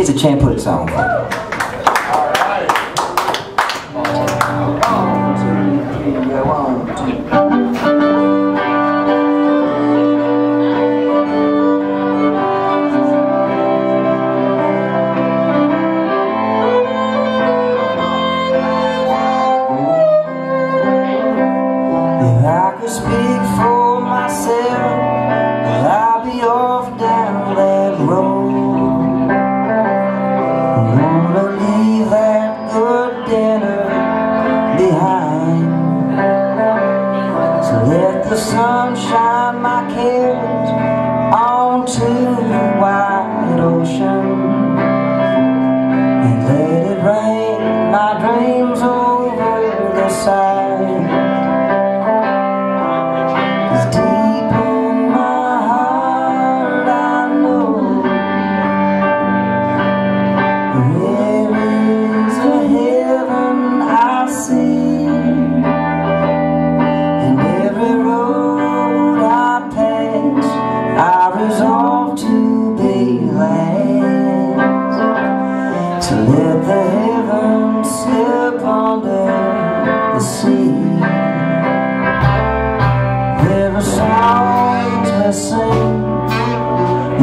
Here's a Champ Hood song.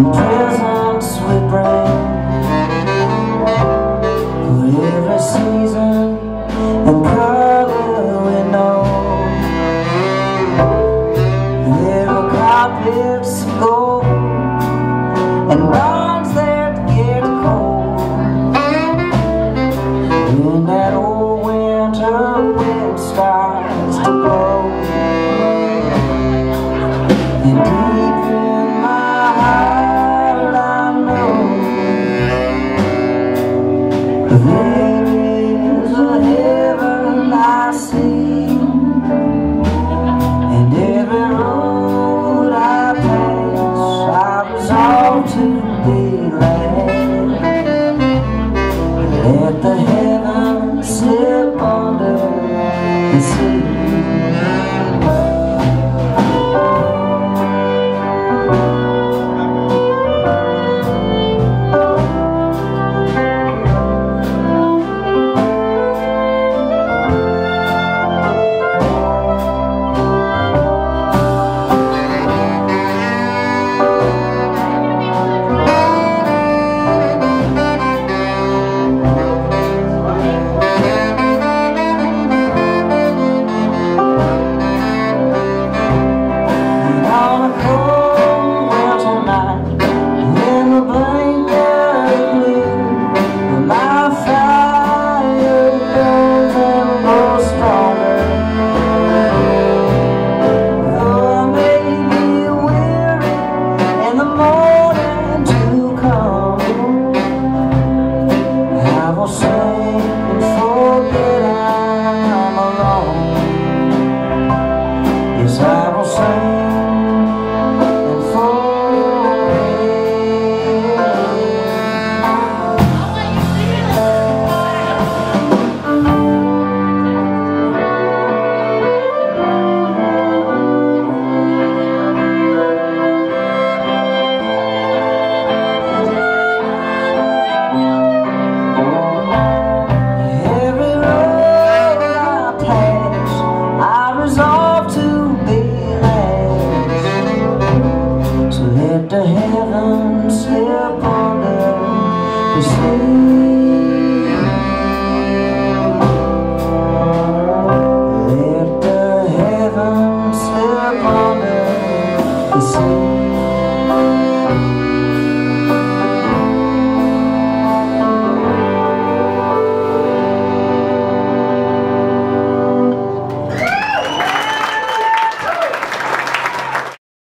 presents we bring For every season and color we know. There are cobwebs gold And bonds that get cold. In that old Let the heaven slip under the sea Oh. Let the heavens upon us.